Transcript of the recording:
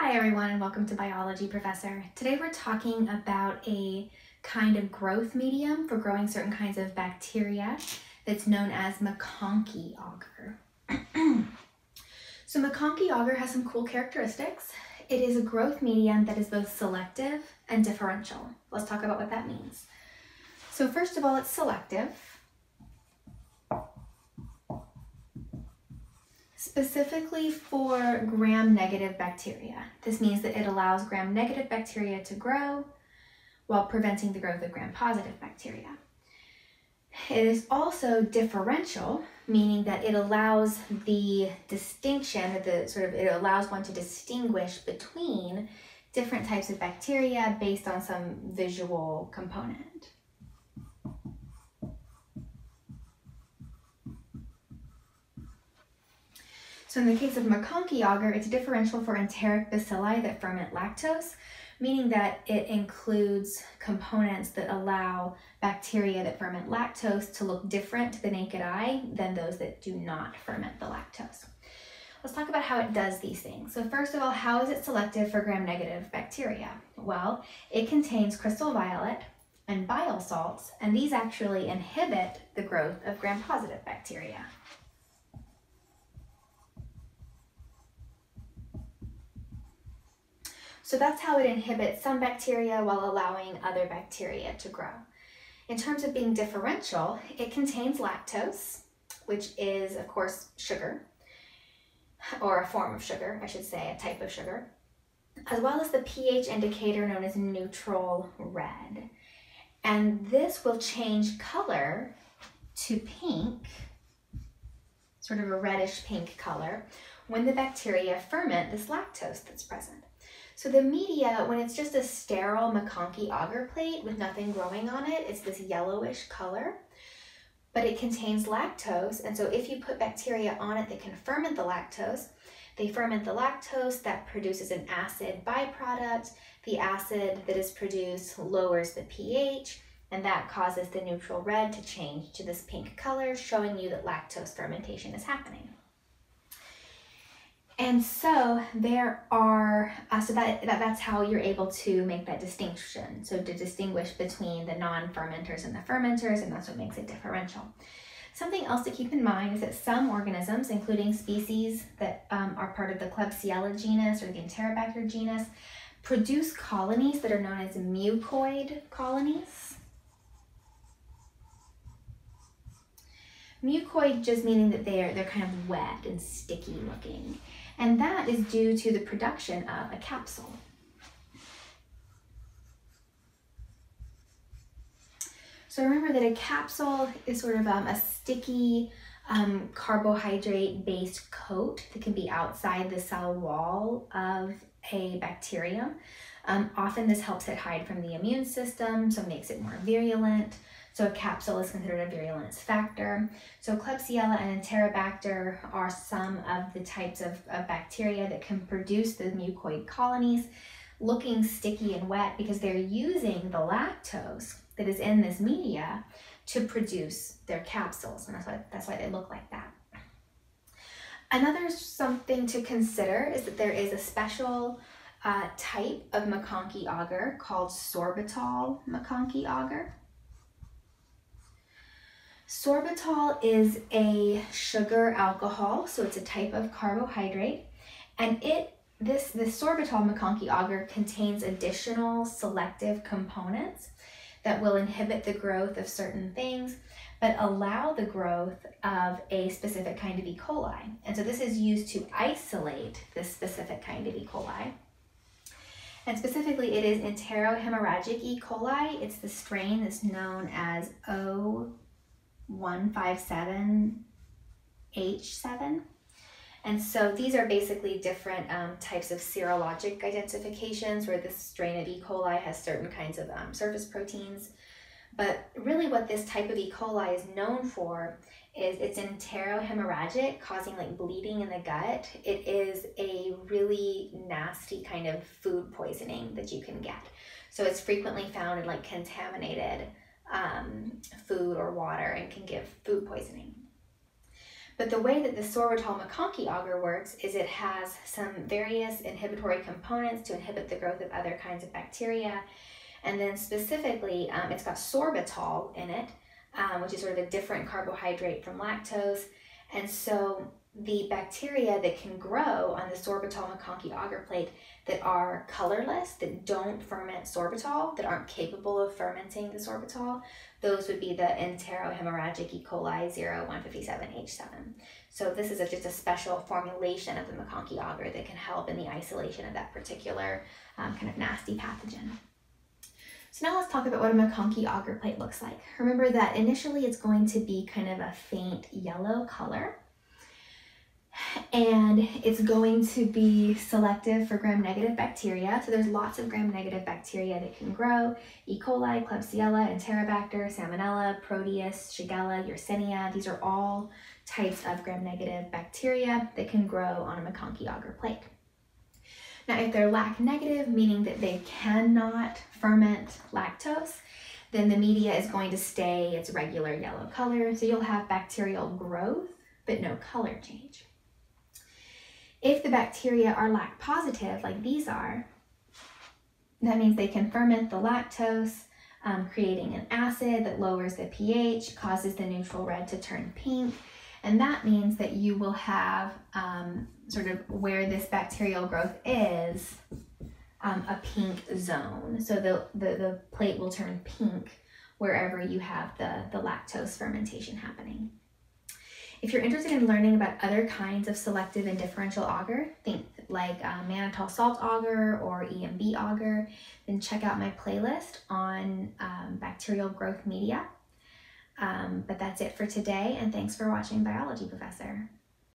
Hi everyone and welcome to Biology Professor. Today we're talking about a kind of growth medium for growing certain kinds of bacteria that's known as MacConkey agar. so MacConkey agar has some cool characteristics. It is a growth medium that is both selective and differential. Let's talk about what that means. So first of all, it's selective. Specifically for gram-negative bacteria. This means that it allows gram-negative bacteria to grow while preventing the growth of gram-positive bacteria. It is also differential, meaning that it allows the distinction, the sort of, it allows one to distinguish between different types of bacteria based on some visual component. So in the case of MacConkey agar, it's differential for enteric bacilli that ferment lactose, meaning that it includes components that allow bacteria that ferment lactose to look different to the naked eye than those that do not ferment the lactose. Let's talk about how it does these things. So first of all, how is it selective for gram-negative bacteria? Well, it contains crystal violet and bile salts, and these actually inhibit the growth of gram-positive bacteria. So that's how it inhibits some bacteria while allowing other bacteria to grow. In terms of being differential, it contains lactose, which is, of course, sugar, or a form of sugar, I should say, a type of sugar, as well as the pH indicator known as neutral red. And this will change color to pink, sort of a reddish pink color, when the bacteria ferment this lactose that's present. So the media, when it's just a sterile MacConkey agar plate with nothing growing on it, it's this yellowish color, but it contains lactose. And so if you put bacteria on it that can ferment the lactose, they ferment the lactose that produces an acid byproduct. The acid that is produced lowers the pH, and that causes the neutral red to change to this pink color, showing you that lactose fermentation is happening. And so there are, uh, so that, that that's how you're able to make that distinction. So to distinguish between the non-fermenters and the fermenters, and that's what makes it differential. Something else to keep in mind is that some organisms, including species that um, are part of the Klebsiella genus or the Enterobacter genus, produce colonies that are known as mucoid colonies. Mucoid just meaning that they're, they're kind of wet and sticky looking and that is due to the production of a capsule. So remember that a capsule is sort of um, a sticky um, carbohydrate-based coat that can be outside the cell wall of a bacterium. Um, often this helps it hide from the immune system, so makes it more virulent. So a capsule is considered a virulence factor. So Klebsiella and Enterobacter are some of the types of, of bacteria that can produce the mucoid colonies looking sticky and wet because they're using the lactose that is in this media to produce their capsules. And that's why, that's why they look like that. Another something to consider is that there is a special uh, type of MacConkey agar called sorbitol MacConkey agar. Sorbitol is a sugar alcohol, so it's a type of carbohydrate, and it this this sorbitol MacConkey agar contains additional selective components that will inhibit the growth of certain things but allow the growth of a specific kind of E. coli. And so this is used to isolate this specific kind of E. coli. And specifically, it is enterohemorrhagic E. coli. It's the strain that's known as O 157H7. And so these are basically different um, types of serologic identifications where this strain of E. coli has certain kinds of um, surface proteins. But really what this type of E. coli is known for is it's enterohemorrhagic, causing like bleeding in the gut. It is a really nasty kind of food poisoning that you can get. So it's frequently found in like contaminated um, food or water and can give food poisoning. But the way that the sorbitol MacConkey agar works is it has some various inhibitory components to inhibit the growth of other kinds of bacteria. And then specifically, um, it's got sorbitol in it, um, which is sort of a different carbohydrate from lactose. And so the bacteria that can grow on the sorbitol MacConkey agar plate that are colorless, that don't ferment sorbitol, that aren't capable of fermenting the sorbitol, those would be the enterohemorrhagic E. coli 0157H7. So this is a, just a special formulation of the MacConkey agar that can help in the isolation of that particular um, kind of nasty pathogen. So now let's talk about what a MacConkey agar plate looks like. Remember that initially it's going to be kind of a faint yellow color and it's going to be selective for gram-negative bacteria. So there's lots of gram-negative bacteria that can grow. E. coli, Klebsiella, Enterobacter, Salmonella, Proteus, Shigella, Yersinia. These are all types of gram-negative bacteria that can grow on a MacConkey agar plate. Now, if they're lac negative, meaning that they cannot ferment lactose, then the media is going to stay its regular yellow color. So you'll have bacterial growth, but no color change. If the bacteria are lac positive, like these are, that means they can ferment the lactose, um, creating an acid that lowers the pH, causes the neutral red to turn pink. And that means that you will have um, sort of where this bacterial growth is, um, a pink zone. So the, the, the plate will turn pink wherever you have the, the lactose fermentation happening. If you're interested in learning about other kinds of selective and differential agar, think like uh, mannitol salt agar or EMB agar, then check out my playlist on um, bacterial growth media. Um, but that's it for today, and thanks for watching Biology Professor.